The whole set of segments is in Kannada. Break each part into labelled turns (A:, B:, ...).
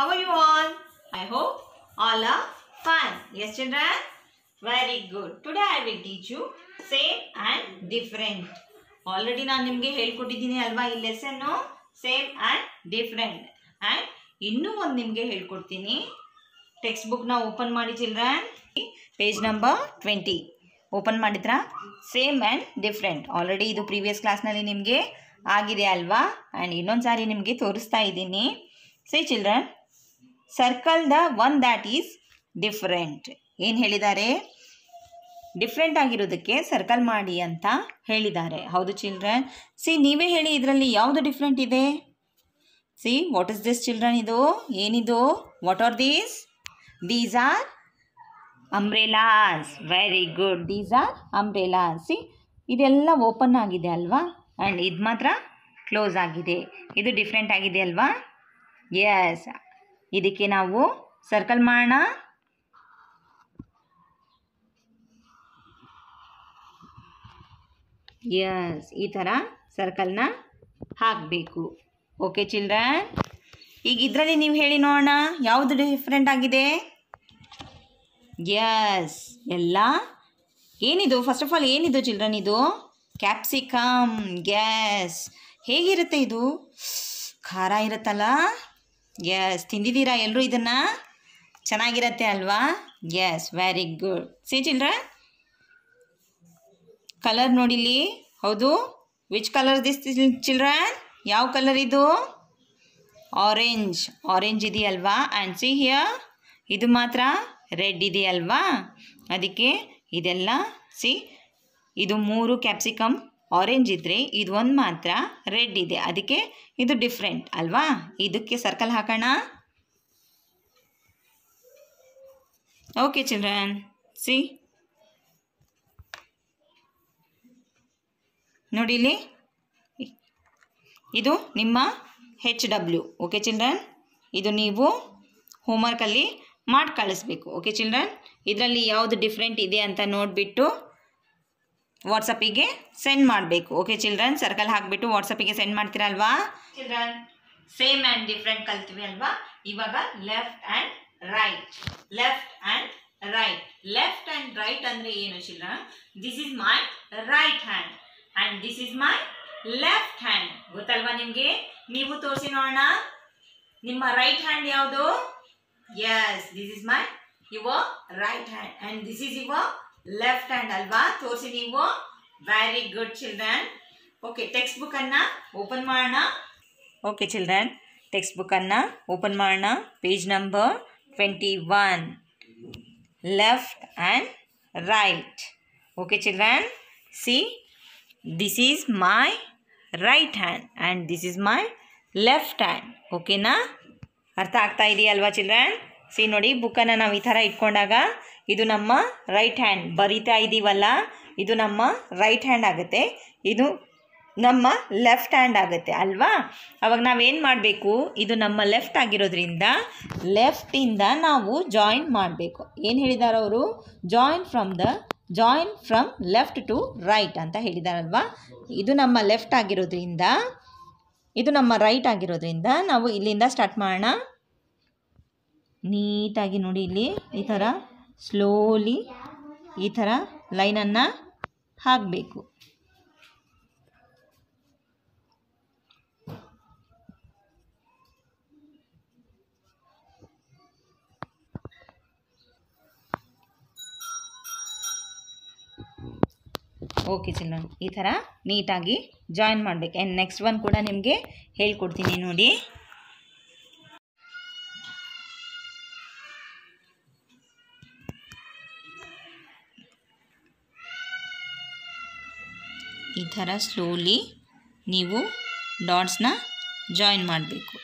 A: How you all I I all a fine fine. Yes very good good. Today I will teach same and different already ನಾನು ನಿಮಗೆ ಹೇಳ್ಕೊಟ್ಟಿದ್ದೀನಿ ಅಲ್ವಾ ಈ ಲೆಸನ್ನು ಸೇಮ್ ಆ್ಯಂಡ್ ಡಿಫ್ರೆಂಟ್ ಆ್ಯಂಡ್ ಇನ್ನೂ ಒಂದು ನಿಮಗೆ ಹೇಳ್ಕೊಡ್ತೀನಿ ಟೆಕ್ಸ್ಟ್ ಬುಕ್ನ ಓಪನ್ ಮಾಡಿ children page number twenty open ಮಾಡಿದ್ರಾ ಸೇಮ್ ಆ್ಯಂಡ್ ಡಿಫ್ರೆಂಟ್ ಆಲ್ರೆಡಿ ಇದು ಪ್ರೀವಿಯಸ್ ಕ್ಲಾಸ್ನಲ್ಲಿ ನಿಮಗೆ ಆಗಿದೆ ಅಲ್ವಾ ಆ್ಯಂಡ್ ಇನ್ನೊಂದು ಸಾರಿ ನಿಮಗೆ ತೋರಿಸ್ತಾ ಇದ್ದೀನಿ say children circle the one that is different ಏನು ಹೇಳಿದ್ದಾರೆ ಡಿಫ್ರೆಂಟ್ ಆಗಿರೋದಕ್ಕೆ ಸರ್ಕಲ್ ಮಾಡಿ ಅಂತ ಹೇಳಿದ್ದಾರೆ ಹೌದು ಚಿಲ್ಡ್ರನ್ ಸಿ ನೀವೇ ಹೇಳಿ ಇದರಲ್ಲಿ ಯಾವುದು ಡಿಫ್ರೆಂಟ್ ಇದೆ see what is this children ಇದು ಏನಿದು what are these these are umbrellas very good these are umbrellas see ಇದೆಲ್ಲ ಓಪನ್ ಆಗಿದೆ ಅಲ್ವಾ ಆ್ಯಂಡ್ ಇದು ಮಾತ್ರ ಕ್ಲೋಸ್ ಆಗಿದೆ ಇದು ಡಿಫ್ರೆಂಟ್ ಆಗಿದೆ ಅಲ್ವಾ ಎಸ್ ಇದಕ್ಕೆ ನಾವು ಸರ್ಕಲ್ ಮಾಡೋಣ ಎಸ್ ಈ ಥರ ಸರ್ಕಲ್ನ ಹಾಕಬೇಕು ಓಕೆ ಚಿಲ್ಡ್ರನ್ ಈಗ ಇದರಲ್ಲಿ ನೀವು ಹೇಳಿ ನೋಡೋಣ ಯಾವುದು ಡಿಫ್ರೆಂಟ್ ಆಗಿದೆ ಎಸ್ ಎಲ್ಲ ಏನಿದು ಫಸ್ಟ್ ಆಫ್ ಆಲ್ ಏನಿದು ಚಿಲ್ಡ್ರನ್ ಇದು ಕ್ಯಾಪ್ಸಿಕಮ್ ಗ್ಯಾಸ್ ಹೇಗಿರುತ್ತೆ ಇದು ಖಾರ ಇರುತ್ತಲ್ಲ ಎಸ್ ತಿಂದಿದ್ದೀರಾ ಎಲ್ಲರೂ ಇದನ್ನು ಚೆನ್ನಾಗಿರತ್ತೆ ಅಲ್ವಾ yes very good see children colour ನೋಡಿಲಿ ಹೌದು ವಿಚ್ ಕಲರ್ ದಿಸ್ ಚಿಲ್ಡ್ರನ್ ಯಾವ ಕಲರ್ ಇದು ಆರೆಂಜ್ ಆರೆಂಜ್ ಇದೆಯಲ್ವಾ ಆ್ಯಂಡ್ ಸಿ ಹಿಯರ್ ಇದು ಮಾತ್ರ ರೆಡ್ ಇದೆಯಲ್ವಾ ಅದಕ್ಕೆ ಇದೆಲ್ಲ ಸಿ ಇದು ಮೂರು ಕ್ಯಾಪ್ಸಿಕಮ್ ಆರೆಂಜ್ ಇದ್ದರೆ ಇದು ಒಂದು ಮಾತ್ರ ರೆಡ್ ಇದೆ ಅದಕ್ಕೆ ಇದು ಡಿಫ್ರೆಂಟ್ ಅಲ್ವಾ ಇದಕ್ಕೆ ಸರ್ಕಲ್ ಹಾಕೋಣ ಓಕೆ ಚಿಲ್ಡ್ರನ್ ಸಿ ನೋಡಿ ಇಲ್ಲಿ ಇದು ನಿಮ್ಮ ಹೆಚ್ ಡಬ್ಲ್ಯೂ ಓಕೆ ಚಿಲ್ಡ್ರನ್ ಇದು ನೀವು ಹೋಮ್ವರ್ಕಲ್ಲಿ ಮಾಡಿ ಕಳಿಸ್ಬೇಕು ಓಕೆ ಚಿಲ್ಡ್ರನ್ ಇದರಲ್ಲಿ ಯಾವುದು ಡಿಫ್ರೆಂಟ್ ಇದೆ ಅಂತ ನೋಡಿಬಿಟ್ಟು ವಾಟ್ಸಪ್ಪಿಗೆ ಸೆಂಡ್ ಮಾಡಬೇಕು ಓಕೆ ಚಿಲ್ಡ್ರನ್ ಸರ್ಕಲ್ ಹಾಕಿಬಿಟ್ಟು ವಾಟ್ಸಪ್ಪಿಗೆ ಸೆಂಡ್ ಮಾಡ್ತೀರಲ್ವಾ ಚಿಲ್ಡ್ರನ್ ಸೇಮ್ ಆ್ಯಂಡ್ ಡಿಫ್ರೆಂಟ್ ಕಲ್ತೀವಿ ಅಲ್ವಾ ಇವಾಗ left and right left and right left and right ಅಂದರೆ ಏನು children this is my right hand and this is my left hand ಗೊತ್ತಲ್ವಾ ನಿಮಗೆ ನೀವು ತೋರಿಸಿ ನೋಡೋಣ ನಿಮ್ಮ ರೈಟ್ ಹ್ಯಾಂಡ್ ಯಾವುದು yes this is my your right hand and this is your left hand ಅಲ್ವಾ ತೋರಿಸಿ ನೀವು very good children okay text ಬುಕ್ಕನ್ನು ಓಪನ್ ಮಾಡೋಣ ಓಕೆ ಚಿಲ್ಡ್ರನ್ ಟೆಕ್ಸ್ಟ್ ಅನ್ನ ಓಪನ್ ಮಾಡೋಣ page number twenty one left and right okay children see this is my right hand and this is my left hand ಓಕೆನಾ ಅರ್ಥ ಆಗ್ತಾ ಇದೆಯಲ್ವಾ ಚಿಲ್ಡ್ರನ್ ಸಿ ನೋಡಿ ಬುಕ್ಕನ್ನು ನಾವು ಈ ಥರ ಇಟ್ಕೊಂಡಾಗ ಇದು ನಮ್ಮ ರೈಟ್ ಹ್ಯಾಂಡ್ ಬರಿತಾ ಇದ್ದೀವಲ್ಲ ಇದು ನಮ್ಮ ರೈಟ್ ಹ್ಯಾಂಡ್ ಆಗುತ್ತೆ ಇದು ನಮ್ಮ ಲೆಫ್ಟ್ ಹ್ಯಾಂಡ್ ಆಗುತ್ತೆ ಅಲ್ವಾ ಅವಾಗ ನಾವೇನು ಮಾಡಬೇಕು ಇದು ನಮ್ಮ ಲೆಫ್ಟ್ ಆಗಿರೋದ್ರಿಂದ ಲೆಫ್ಟಿಂದ ನಾವು ಜಾಯಿನ್ ಮಾಡಬೇಕು ಏನು ಹೇಳಿದ್ದಾರೆ ಅವರು join from the join from left to right ಅಂತ ಹೇಳಿದಾರಲ್ವಾ ಇದು ನಮ್ಮ ಲೆಫ್ಟ್ ಆಗಿರೋದ್ರಿಂದ ಇದು ನಮ್ಮ ರೈಟ್ ಆಗಿರೋದ್ರಿಂದ ನಾವು ಇಲ್ಲಿಂದ ಸ್ಟಾರ್ಟ್ ಮಾಡೋಣ ನೀಟಾಗಿ ನೋಡಿ ಇಲ್ಲಿ ಈ ಥರ ಸ್ಲೋಲಿ ಈ ಥರ ಲೈನನ್ನು ಹಾಕಬೇಕು ಓಕೆ ಚಿಲ್ಡ್ರನ್ ಈ ಥರ ನೀಟಾಗಿ ಜಾಯಿನ್ ಮಾಡಬೇಕು ಆ್ಯಂಡ್ ನೆಕ್ಸ್ಟ್ ಒನ್ ಕೂಡ ನಿಮಗೆ ಹೇಳ್ಕೊಡ್ತೀನಿ ನೋಡಿ ಈ ಥರ ಸ್ಲೋಲಿ ನೀವು ಡಾಟ್ಸ್ನ ಜಾಯಿನ್ ಮಾಡಬೇಕು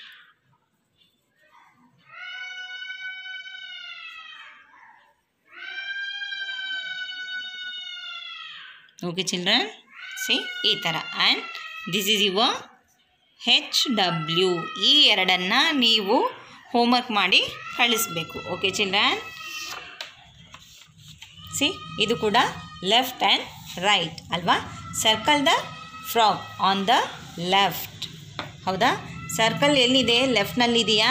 A: ಓಕೆ ಚಿಲ್ಡ್ರನ್ ಸಿ ಈ ಥರ and this is your H W ಈ ಎರಡನ್ನು ನೀವು ಹೋಮ್ವರ್ಕ್ ಮಾಡಿ ಕಳಿಸ್ಬೇಕು ಓಕೆ ಚಿಲ್ಡ್ರನ್ ಸಿ ಇದು ಕೂಡ ಲೆಫ್ಟ್ ಆ್ಯಂಡ್ ರೈಟ್ ಅಲ್ವಾ circle the frog on the left ಹೌದಾ ಸರ್ಕಲ್ ಎಲ್ಲಿದೆ ಲೆಫ್ಟ್ನಲ್ಲಿದೆಯಾ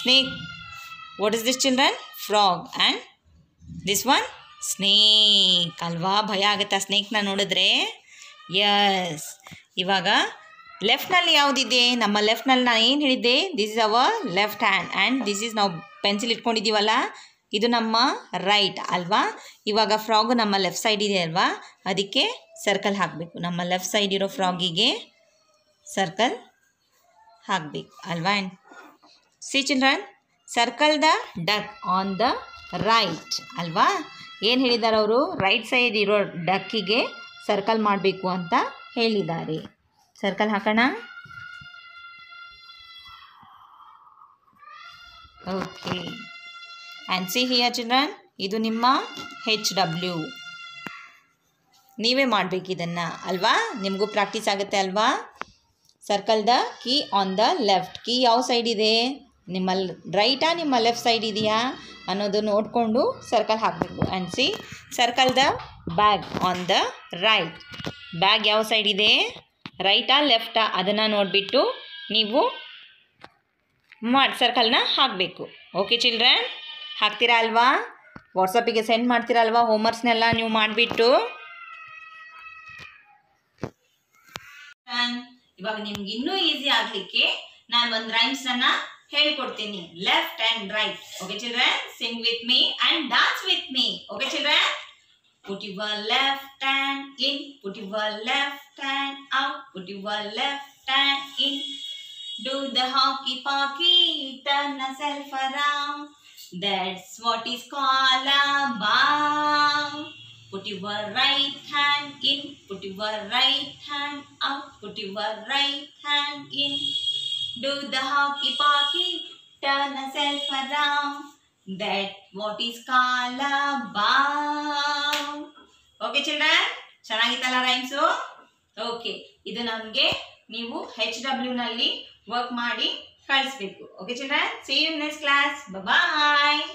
A: snake what is this children frog and this one snake ಅಲ್ವಾ ಭಯ ಆಗುತ್ತಾ ಸ್ನೇಕ್ನ ನೋಡಿದ್ರೆ ಯಸ್ ಇವಾಗ ಲೆಫ್ಟ್ನಲ್ಲಿ ಯಾವುದಿದೆ ನಮ್ಮ ಲೆಫ್ಟ್ನಲ್ಲಿ ನಾನು ಏನು ಹೇಳಿದ್ದೆ this is our left hand and this is ನಾವು ಪೆನ್ಸಿಲ್ ಇಟ್ಕೊಂಡಿದ್ದೀವಲ್ಲ ಇದು ನಮ್ಮ ರೈಟ್ ಅಲ್ವಾ ಇವಾಗ ಫ್ರಾಗು ನಮ್ಮ ಲೆಫ್ಟ್ ಸೈಡ್ ಇದೆ ಅಲ್ವಾ ಅದಕ್ಕೆ ಸರ್ಕಲ್ ಹಾಕಬೇಕು ನಮ್ಮ ಲೆಫ್ಟ್ ಸೈಡ್ ಇರೋ ಫ್ರಾಗಿಗೆ ಸರ್ಕಲ್ ಹಾಕಬೇಕು ಅಲ್ವಾ and see children circle the duck on the right ಅಲ್ವಾ ಏನು ಹೇಳಿದ್ದಾರೆ ಅವರು ರೈಟ್ ಸೈಡ್ ಇರೋ ಡಕ್ಕಿಗೆ ಸರ್ಕಲ್ ಮಾಡಬೇಕು ಅಂತ ಹೇಳಿದ್ದಾರೆ ಸರ್ಕಲ್ ಹಾಕೋಣ okay and see here children ಇದು ನಿಮ್ಮ ಹೆಚ್ ಡಬ್ಲ್ಯೂ ನೀವೇ ಮಾಡಬೇಕು ಇದನ್ನು ಅಲ್ವಾ ನಿಮಗೂ ಪ್ರಾಕ್ಟೀಸ್ ಆಗುತ್ತೆ ಅಲ್ವಾ circle the key on the left key ಯಾವ ಸೈಡ್ ಇದೆ ನಿಮ್ಮಲ್ಲಿ ರೈಟಾ ನಿಮ್ಮ ಲೆಫ್ಟ್ ಸೈಡ್ ಇದೆಯಾ ಅನ್ನೋದು ನೋಡಿಕೊಂಡು ಸರ್ಕಲ್ ಹಾಕಬೇಕು and see circle the bag on the right bag ಯಾವ ಸೈಡ್ ಇದೆ ರೈಟಾ ಲೆಫ್ಟಾ ಅದನ್ನು ನೋಡಿಬಿಟ್ಟು ನೀವು ಮಾಡಿ ಸರ್ಕಲ್ನ ಹಾಕಬೇಕು ಓಕೆ ಚಿಲ್ಡ್ರನ್ ಹಾಕ್ತೀರಾ ಅಲ್ವಾ ವಾಟ್ಸಪ್ಪಿಗೆ ಸೆಂಡ್ ಮಾಡ್ತೀರಾ ಅಲ್ವಾ ಹೋಮ್ವರ್ಕ್ಸ್ನೆಲ್ಲ ನೀವು ಮಾಡಿಬಿಟ್ಟು ಇವಾಗ ನಿಮ್ಗೆ ಇನ್ನೂ ಈಸಿ ಆಗಲಿಕ್ಕೆ ನಾನು ಒಂದು ರೈಮ್ಸ್ ಅನ್ನ ಹೇಳ್ಕೊಡ್ತೀನಿ left and right okay children sing with me and dance with me okay children put your left hand in put your left hand out put your left hand in Do the hokey pokey a self around That's what is called a bow. Put your right hand in, put your right hand out, put your right hand in. Do the hockey pocky, turn yourself around. That what is called a bow. Okay children, ಚೆನ್ನಾಗಿತ್ತಲ್ಲ ರೈಮ್ಸು ಓಕೆ ಇದು ನಮಗೆ ನೀವು HW ಡಬ್ಲ್ಯೂನಲ್ಲಿ Work ಮಾಡಿ Can't speak. Okay, children. See you in next class. Bye bye.